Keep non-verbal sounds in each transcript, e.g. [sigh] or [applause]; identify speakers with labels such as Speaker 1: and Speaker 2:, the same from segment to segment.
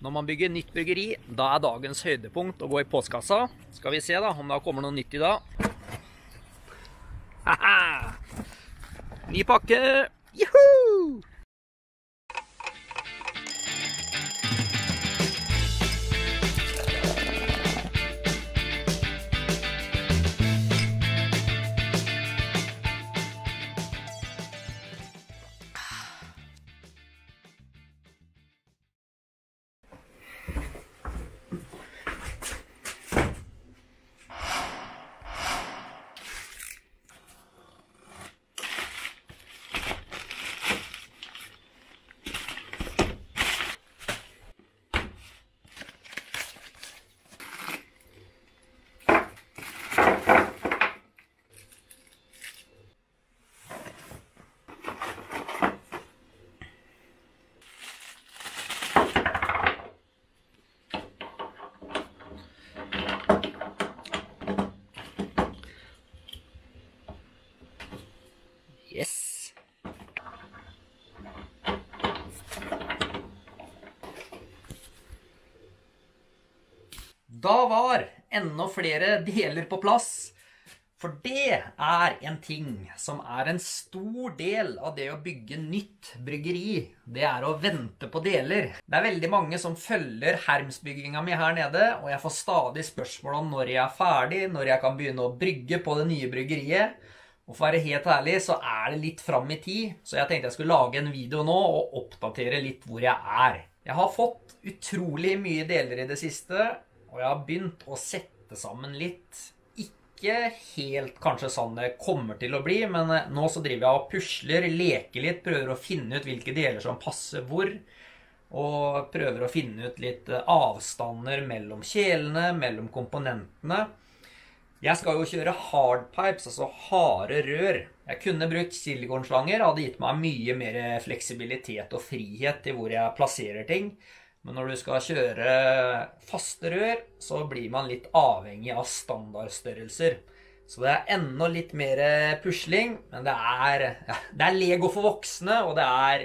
Speaker 1: Når man bygger nytt bryggeri, da er dagens høydepunkt å gå i postkassa. Skal vi se da om det kommer noe nytt i dag. Haha! Ny pakke! Da var enda flere deler på plass. For det er en ting som er en stor del av det å bygge nytt bryggeri. Det er å vente på deler. Det er veldig mange som følger Hermsbygginga mi her nede, og jeg får stadig spørsmål om når jeg er ferdig, når jeg kan begynne å brygge på det nye bryggeriet. Og for å være helt ærlig så er det litt fram i tid, så jeg tenkte jeg skulle lage en video nå og oppdatere litt hvor jeg er. Jeg har fått utrolig mye deler i det siste, og jeg har begynt å sette sammen litt. Ikke helt kanskje sånn det kommer til å bli, men eh, nå så driver jeg og pusler, leker litt, prøver å finne ut hvilke deler som passer hvor. Og prøver å finne ut litt eh, avstander mellom kjelene, mellom komponentene. Jeg skal jo kjøre hardpipes, altså harde rør. Jeg kunne brukt silikonslanger, hadde gitt meg mye mer fleksibilitet og frihet til hvor jeg plasserer ting. Men når du skal kjøre faste rør, så blir man litt avhengig av standardstørrelser. Så det er enda litt mer pusling, men det er, ja, det er Lego for voksne, og det er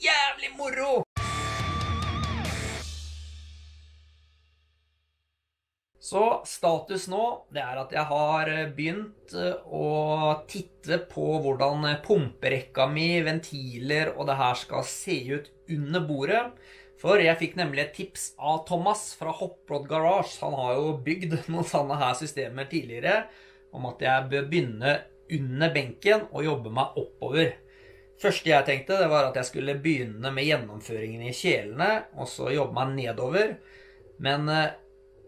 Speaker 1: jævlig moro! Så status nå, det er at jeg har begynt å titte på hvordan pumperekka mi, ventiler og det her skal se ut under bordet. For jeg fikk nemlig et tips av Thomas fra Hopprod Garage. Han har jo bygd [laughs] noen sånne her systemer tidligere om at jeg bør begynne under benken og jobbe meg oppover. første jeg tenkte, det var at jeg skulle begynne med gjennomføringen i kjelene, og så jobbe meg nedover. Men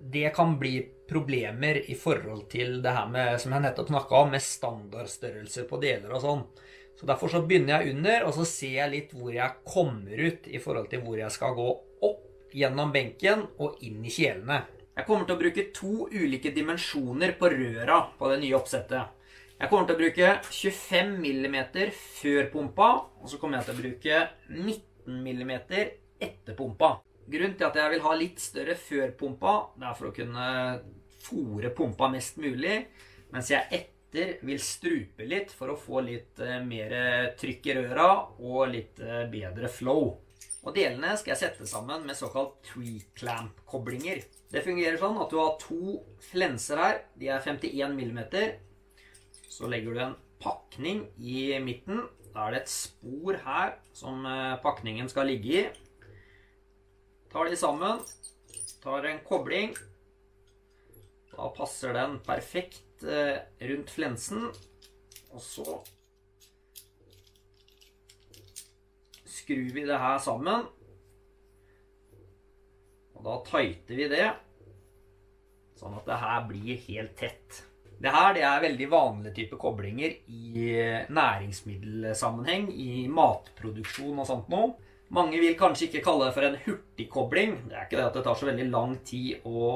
Speaker 1: det kan bli problemer i forhold til det her med, som jeg nettopp snakka om, med standardstørrelser på deler og sånn. Så Derfor så begynner jeg under, og så ser jeg litt hvor jeg kommer ut i forhold til hvor jeg skal gå opp gjennom benken og inn i kjelene. Jeg kommer til å bruke to ulike dimensjoner på røra på det nye oppsettet. Jeg kommer til å bruke 25 mm før pumpa, og så kommer jeg til å bruke 19 mm etter pumpa. Grunnen til at jeg vil ha litt større før pumpa, det er for å kunne fòre pumpa mest mulig, mens jeg etter vil strupe litt for å få litt mer trykk i røra og litt bedre flow. Og delene skal jeg sette sammen med såkalt tree clamp-koblinger. Det fungerer sånn at du har to flenser her. De er 51 mm. Så legger du en pakning i midten. Da er det et spor her som pakningen skal ligge i. Tar de sammen, tar en kobling. Da passer den perfekt rundt flensen. Og så skrur vi det her sammen. Og da tighter vi det, sånn at det her blir helt tett. Det her det er veldig vanlige type koblinger i næringsmiddelsammenheng, i matproduksjon og sånt noe. Mange vil kanskje ikke kalle det for en hurtigkobling. Det er ikke det at det tar så veldig lang tid å,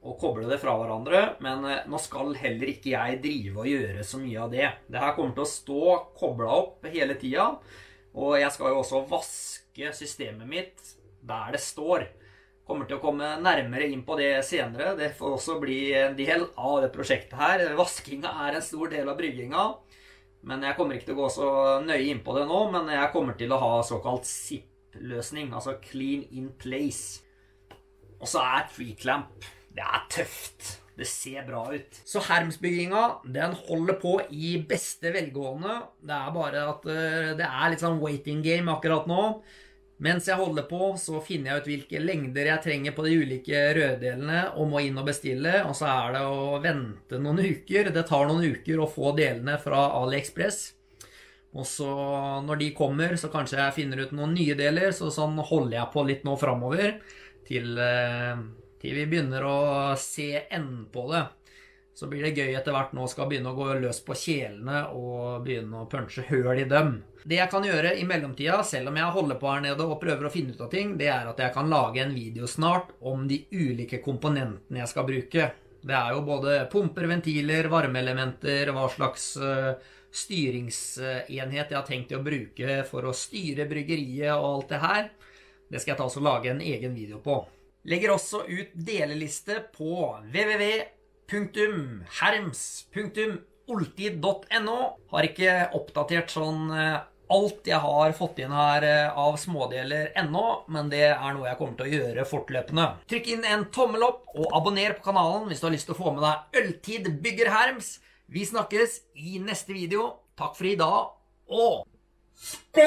Speaker 1: å koble det fra hverandre, men nå skal heller ikke jeg drive og gjøre så mye av det. Det her kommer til å stå kobla opp hele tida, og jeg skal jo også vaske systemet mitt der det står. Kommer til å komme nærmere inn på det senere. Det får også bli en del av det prosjektet her. Vaskinga er en stor del av brygginga. Men jeg kommer ikke til å gå så nøye inn på det nå, men jeg kommer til å ha såkalt SIP-løsning. altså clean in place. Og så er tree clamp Det er tøft. Det ser bra ut. Så Herms-bygginga den holder på i beste velgående. Det er bare at eh, det er litt sånn waiting game akkurat nå. Mens jeg holder på, så finner jeg ut hvilke lengder jeg trenger på de ulike røddelene og må inn og bestille. Og så er det å vente noen uker. Det tar noen uker å få delene fra AliExpress. Og så når de kommer, så kanskje jeg finner ut noen nye deler. Så sånn holder jeg på litt nå framover til eh, til vi begynner å se enden på det. Så blir det gøy etter hvert nå skal begynne å gå løs på kjelene og begynne å punche høl i dem. Det jeg kan gjøre i mellomtida, selv om jeg holder på her nede og prøver å finne ut av ting, det er at jeg kan lage en video snart om de ulike komponentene jeg skal bruke. Det er jo både pumper, ventiler, varmeelementer, hva slags uh, styringsenhet jeg har tenkt å bruke for å styre bryggeriet og alt det her. Det skal jeg ta og lage en egen video på. Legger også ut deleliste på www.herms.oltid.no. Har ikke oppdatert sånn eh, alt jeg har fått inn her eh, av smådeler ennå, men det er noe jeg kommer til å gjøre fortløpende. Trykk inn en tommel opp og abonner på kanalen hvis du har lyst til å få med deg Øltid bygger Herms. Vi snakkes i neste video. Takk for i dag, og Skål!